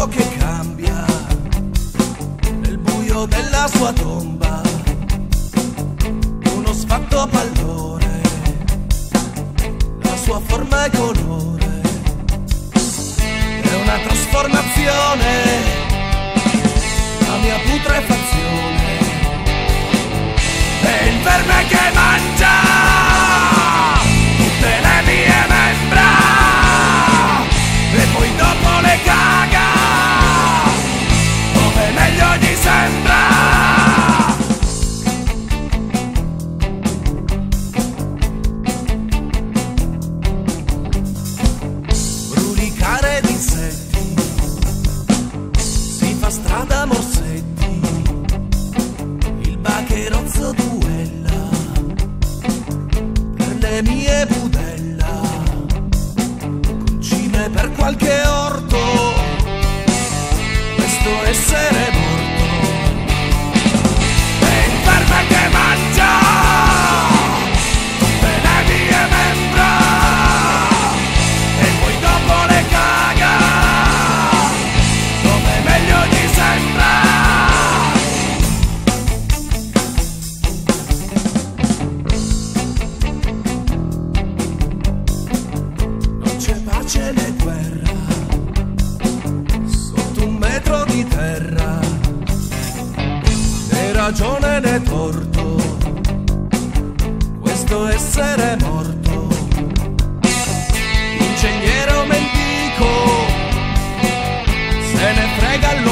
tempo che cambia, nel buio della sua tomba, uno sfatto pallore, la sua forma e colore, è una trasformazione, la mia putrefazione. Strada morsetti, il bacherozzo duella per le mie budella, concime per qualche orto, questo essere ragione né torto, questo essere morto. Ingegnere o mendico, se ne frega lui.